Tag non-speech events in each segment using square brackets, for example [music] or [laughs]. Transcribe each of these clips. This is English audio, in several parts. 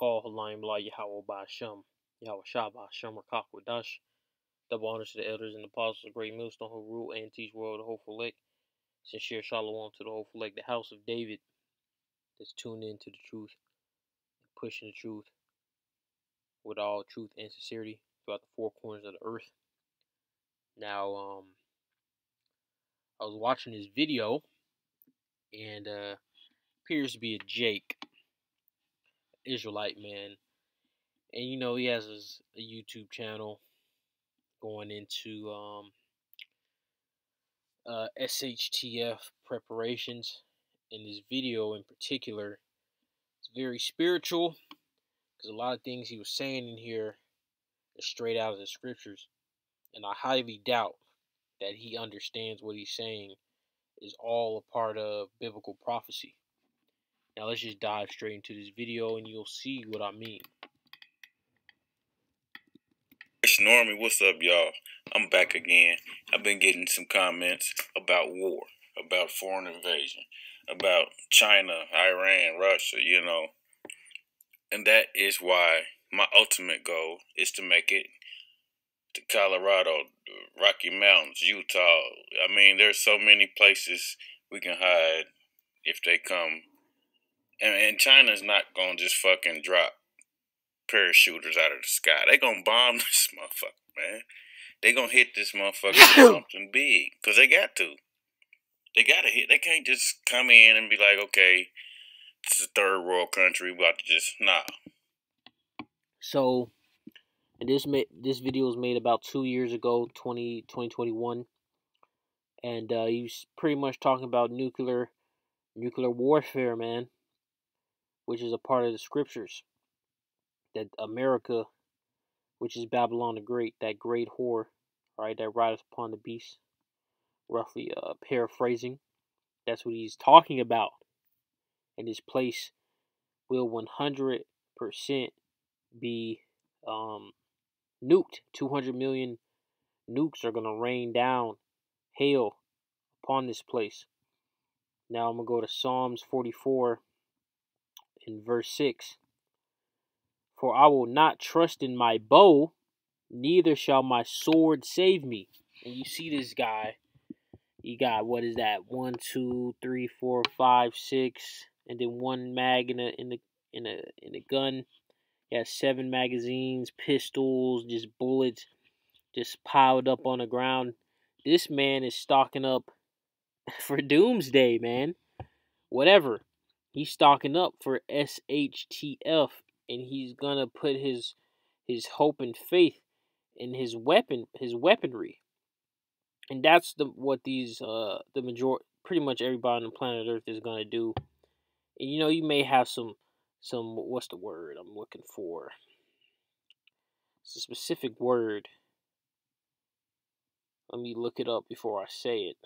call Halayim La Yahweh Ba'Shem, Yahweh Shah Ba'Shem Rakakwadash. Double honors to the elders and apostles of Great Millstone who rule and teach world the hopeful lake. Sincere shalom to the hopeful lake, the house of David that's tuned in to the truth, pushing the truth with all truth and sincerity throughout the four corners of the earth. Now, um, I was watching this video and uh appears to be a Jake, Israelite man. And you know, he has his, a YouTube channel going into um uh SHTF preparations. In this video in particular, it's very spiritual because a lot of things he was saying in here are straight out of the scriptures. And I highly doubt that he understands what he's saying is all a part of biblical prophecy. Now let's just dive straight into this video and you'll see what I mean. It's Normie, what's up, y'all? I'm back again. I've been getting some comments about war, about foreign invasion, about China, Iran, Russia, you know. And that is why my ultimate goal is to make it to Colorado, Rocky Mountains, Utah. I mean, there's so many places we can hide if they come. And, and China's not going to just fucking drop parachuters out of the sky. They to bomb [laughs] this motherfucker, man. They to hit this motherfucker with [coughs] something big because they got to. They got to hit. They can't just come in and be like, okay, it's a third world country. We about to just, nah. So, and this ma- this video was made about two years ago, 20, 2021. And uh, he's pretty much talking about nuclear nuclear warfare, man, which is a part of the scriptures. That America, which is Babylon the Great, that great whore, right, that rideth upon the beast, roughly uh, paraphrasing, that's what he's talking about. And this place will 100% be um, nuked. 200 million nukes are going to rain down hail upon this place. Now I'm going to go to Psalms 44 in verse 6. For I will not trust in my bow, neither shall my sword save me. And you see this guy. he got what is that? One, two, three, four, five, six, and then one mag in a in the in a in a gun. He has seven magazines, pistols, just bullets, just piled up on the ground. This man is stocking up [laughs] for doomsday, man. Whatever. He's stocking up for SHTF and he's gonna put his his hope and faith in his weapon his weaponry. And that's the what these uh the major pretty much everybody on the planet Earth is gonna do. And you know, you may have some some what's the word I'm looking for? It's a specific word. Let me look it up before I say it.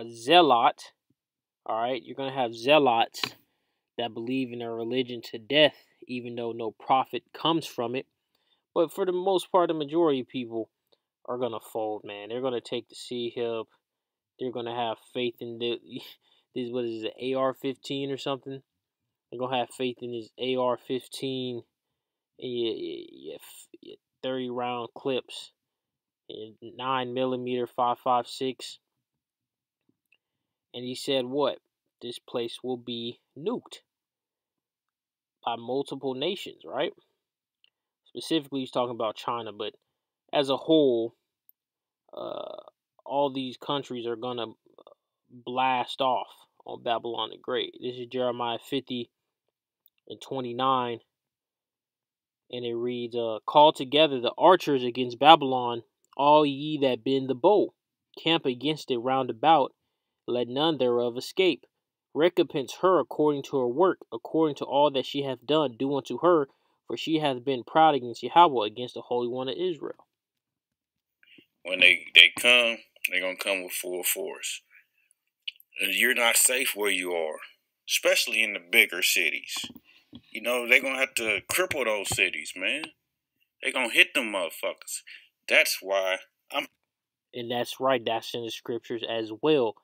A zealot. All right, you're going to have zealots that believe in their religion to death, even though no profit comes from it. But for the most part, the majority of people are going to fold, man. They're going to take the sea help. They're going to have faith in the, [laughs] this, what is it, AR 15 or something? They're going to have faith in this AR 15 and your, your, your 30 round clips, and 9 millimeter 556 and he said, What? This place will be nuked by multiple nations, right? Specifically, he's talking about China, but as a whole, uh, all these countries are going to blast off on Babylon the Great. This is Jeremiah 50 and 29. And it reads, uh, Call together the archers against Babylon, all ye that bend the bow. Camp against it round about, let none thereof escape. Recompense her according to her work, according to all that she hath done, do unto her, for she hath been proud against Yahweh, against the Holy One of Israel. When they, they come, they're going to come with full force. And you're not safe where you are, especially in the bigger cities. You know, they're going to have to cripple those cities, man. They're going to hit them motherfuckers. That's why I'm. And that's right, that's in the scriptures as well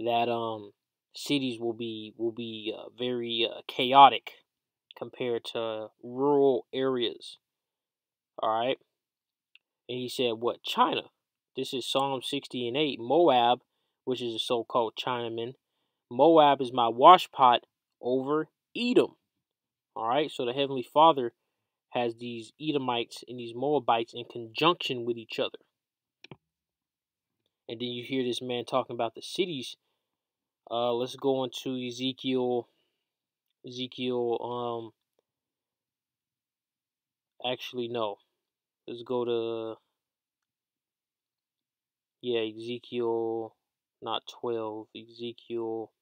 that um cities will be will be uh, very uh, chaotic compared to rural areas. All right. And he said, What? China. This is Psalm 60 and 8. Moab, which is a so called Chinaman. Moab is my washpot over Edom. All right. So the Heavenly Father has these Edomites and these Moabites in conjunction with each other. And then you hear this man talking about the cities. Uh, let's go on to Ezekiel. Ezekiel, um, actually, no. Let's go to, yeah, Ezekiel, not 12, Ezekiel,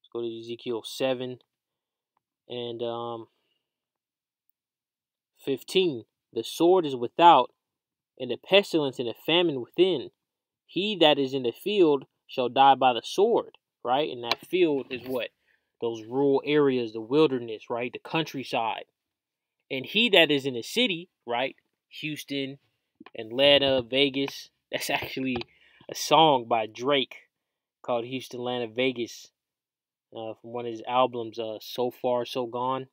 let's go to Ezekiel 7 and um, 15. The sword is without, and the pestilence and the famine within. He that is in the field shall die by the sword, right? And that field is what? Those rural areas, the wilderness, right? The countryside. And he that is in the city, right? Houston, Atlanta, Vegas. [laughs] That's actually a song by Drake called Houston, Atlanta, Vegas uh, from one of his albums, uh, So Far, So Gone.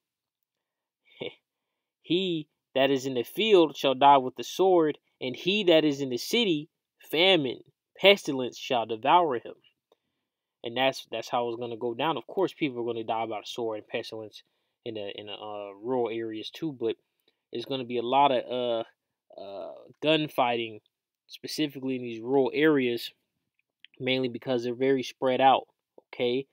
[laughs] he that is in the field shall die with the sword, and he that is in the city, famine, pestilence shall devour him. And that's that's how it's gonna go down. Of course, people are gonna die by the sword and pestilence in the in the uh, rural areas too, but there's gonna be a lot of uh, uh, gunfighting, specifically in these rural areas, mainly because they're very spread out. Okay,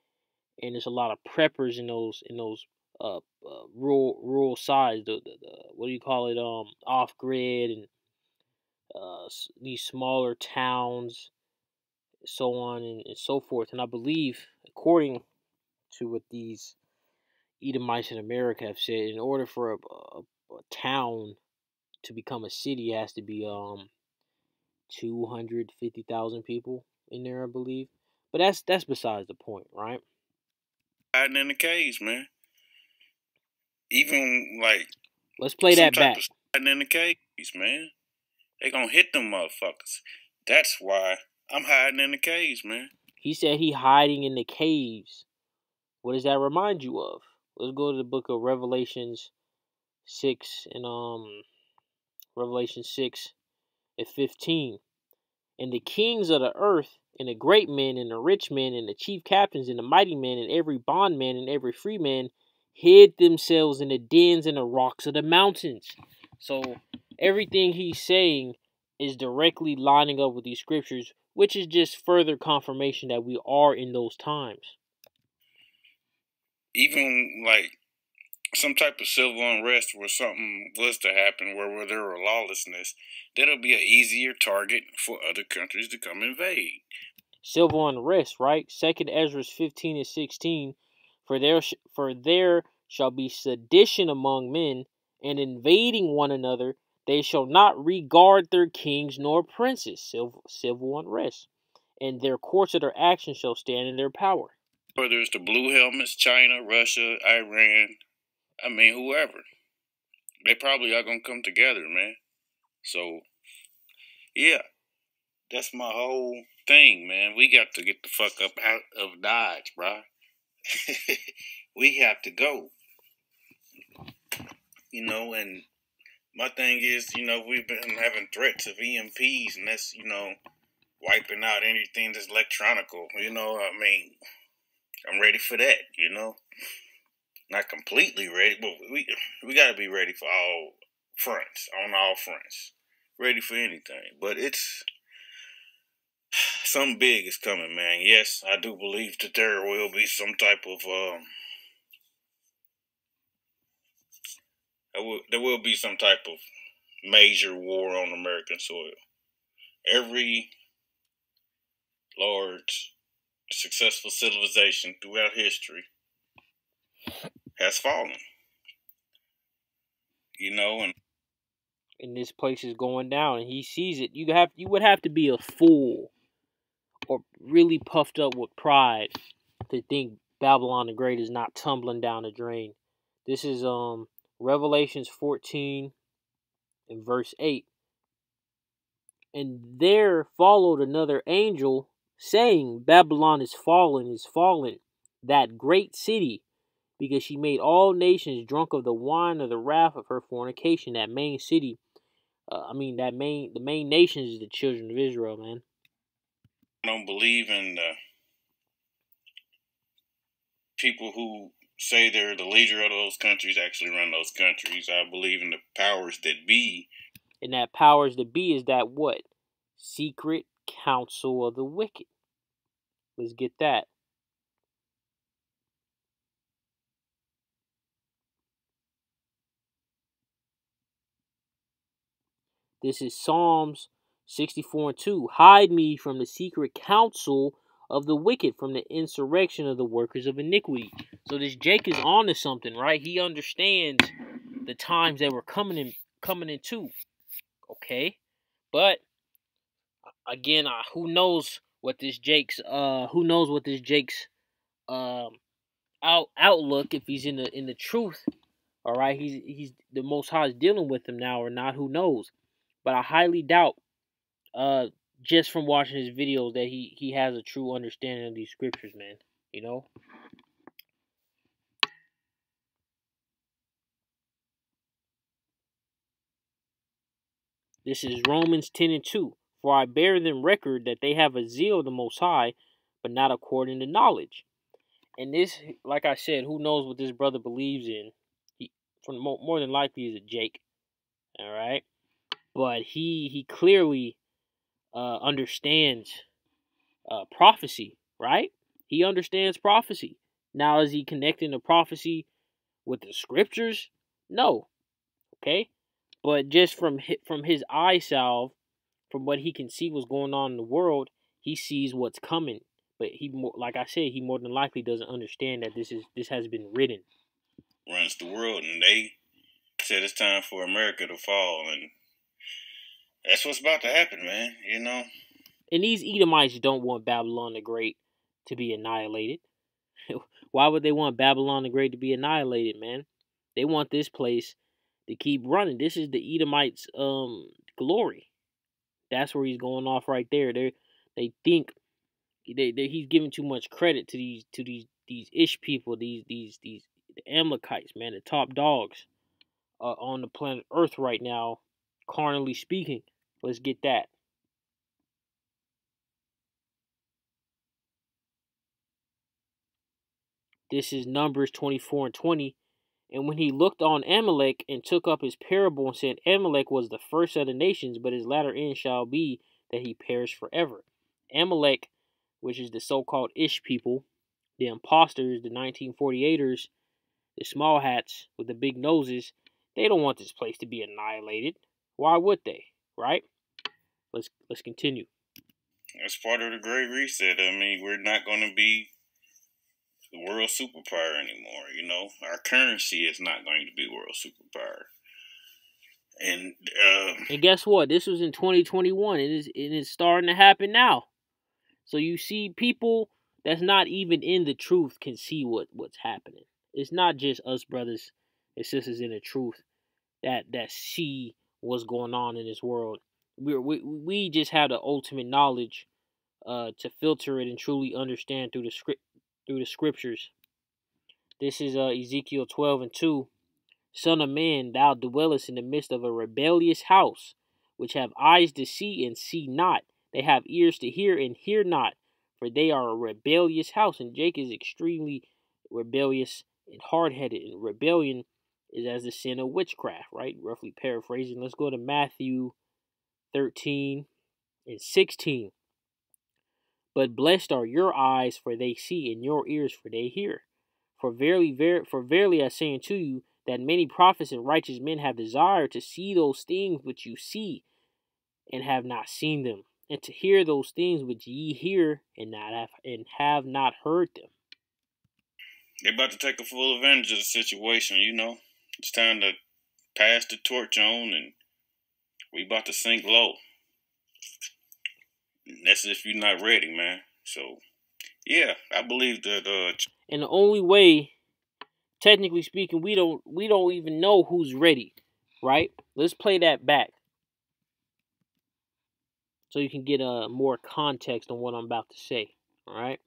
and there's a lot of preppers in those in those uh, uh rural rural sides. The, the, the, what do you call it? Um, off grid and uh, these smaller towns, so on and, and so forth. And I believe, according to what these Edomites in America have said, in order for a, a, a town to become a city, it has to be um two hundred fifty thousand people in there, I believe. But that's that's besides the point, right? Hiding in the caves, man. Even like let's play that back. Hiding in the caves, man. They gonna hit them motherfuckers. That's why I'm hiding in the caves, man. He said he hiding in the caves. What does that remind you of? Let's go to the book of Revelations six and um Revelation six and fifteen. And the kings of the earth, and the great men, and the rich men, and the chief captains, and the mighty men, and every bondman, and every free man, hid themselves in the dens and the rocks of the mountains. So everything he's saying is directly lining up with these scriptures, which is just further confirmation that we are in those times. Even like some type of civil unrest where something was to happen where, where there were lawlessness, that'll be an easier target for other countries to come invade. Civil unrest, right? Second Ezra 15 and 16. For there, for there shall be sedition among men, and invading one another, they shall not regard their kings nor princes, civil, civil unrest, and their courts of their actions shall stand in their power. Whether it's the blue helmets, China, Russia, Iran, I mean, whoever. They probably are going to come together, man. So, yeah, that's my whole thing, man. We got to get the fuck up out of Dodge, bro. [laughs] we have to go. You know, and my thing is, you know, we've been having threats of EMPs, and that's, you know, wiping out anything that's electronical. You know, I mean, I'm ready for that, you know not completely ready, but we we got to be ready for all fronts, on all fronts, ready for anything. But it's [sighs] something big is coming, man. Yes, I do believe that there will be some type of um, will, there will be some type of major war on American soil. Every large successful civilization throughout history has fallen. You know, and and this place is going down, and he sees it. You have you would have to be a fool or really puffed up with pride to think Babylon the Great is not tumbling down the drain. This is um Revelations 14 and verse 8. And there followed another angel saying, Babylon is fallen, is fallen, that great city, because she made all nations drunk of the wine of the wrath of her fornication. That main city, uh, I mean, that main, the main nation is the children of Israel, man. I don't believe in the people who say they're the leader of those countries actually run those countries. I believe in the powers that be. And that powers that be is that what? Secret council of the wicked. Let's get that. This is Psalms 64 and 2. Hide me from the secret counsel of the wicked, from the insurrection of the workers of iniquity. So this Jake is on to something, right? He understands the times that we're coming in coming into. Okay? But again, uh, who knows what this Jake's uh who knows what this Jake's um out outlook if he's in the in the truth. All right, he's he's the Most High is dealing with him now or not. Who knows? But I highly doubt, uh, just from watching his videos, that he he has a true understanding of these scriptures, man. You know. This is Romans 10 and 2. For I bear them record that they have a zeal of the Most High, but not according to knowledge. And this, like I said, who knows what this brother believes in? He, from more than likely, is a Jake. All right, but he he clearly uh, understands uh, prophecy, right? He understands prophecy. Now, is he connecting the prophecy with the scriptures? No. Okay, but just from his, from his eye salve from what he can see what's going on in the world, he sees what's coming. But he, more, like I said, he more than likely doesn't understand that this is this has been written. Runs the world, and they said it's time for America to fall, and that's what's about to happen, man. You know. And these Edomites don't want Babylon the Great to be annihilated. [laughs] Why would they want Babylon the Great to be annihilated, man? They want this place to keep running. This is the Edomites' um glory. That's where he's going off right there. They they think they, they he's giving too much credit to these to these these ish people, these these these the Amalekites, man, the top dogs uh, on the planet Earth right now, carnally speaking. Let's get that. This is Numbers 24 and 20. And when he looked on Amalek and took up his parable and said, Amalek was the first of the nations, but his latter end shall be that he perish forever. Amalek, which is the so called Ish people, the imposters, the 1948ers, the small hats with the big noses, they don't want this place to be annihilated. Why would they? Right? Let's let's continue. That's part of the Great Reset. I mean, we're not going to be the world superpower anymore. You know, our currency is not going to be world superpower. And uh, and guess what? This was in 2021. It is it is starting to happen now. So you see, people that's not even in the truth can see what what's happening. It's not just us brothers and sisters in the truth that that see what's going on in this world. We we we just have the ultimate knowledge uh, to filter it and truly understand through the script through the scriptures. This is uh, Ezekiel 12 and 2. Son of man, thou dwellest in the midst of a rebellious house, which have eyes to see and see not. They have ears to hear and hear not, for they are a rebellious house. And Jake is extremely rebellious and hard headed. And rebellion is as the sin of witchcraft, right? Roughly paraphrasing. Let's go to Matthew 13 and 16. But blessed are your eyes, for they see, and your ears, for they hear. For verily, ver- for verily I say unto you, that many prophets and righteous men have desired to see those things which you see, and have not seen them, and to hear those things which ye hear, and not have and have not heard them. They're about to take a full advantage of the situation. You know, it's time to pass the torch on, and we about to sink low that's if you're not ready, man. So, yeah, I believe that. Uh, and the only way, technically speaking, we don't we don't even know who's ready, right? Let's play that back. so you can get a uh, more context on what I'm about to say. All right,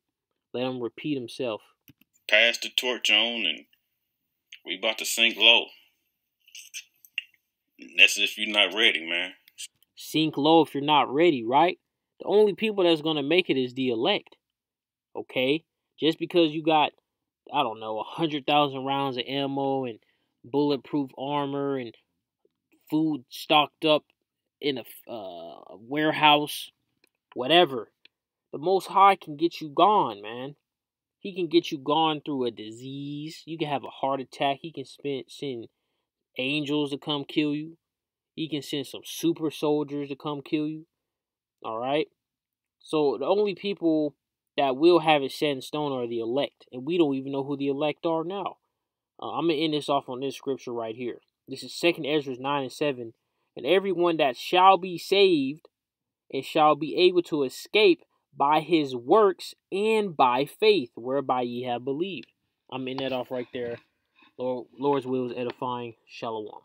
let him repeat himself. Pass the torch on, and we about to sink low. That's if you're not ready, man. Sink low if you're not ready, right? The only people that's gonna make it is the elect. Okay, just because you got, I don't know, a hundred thousand rounds of ammo and bulletproof armor and food stocked up in a uh, warehouse, whatever. The Most High can get you gone, man. He can get you gone through a disease. You can have a heart attack. He can spend, send angels to come kill you. He can send some super soldiers to come kill you. All right. So the only people that will have it set in stone are the elect, and we don't even know who the elect are now. Uh, I'm gonna end this off on this scripture right here. This is Second Ezra nine and seven, and everyone that shall be saved and shall be able to escape by his works and by faith, whereby ye have believed. I'm in that off right there. Lord, Lord's will is edifying. Shalom.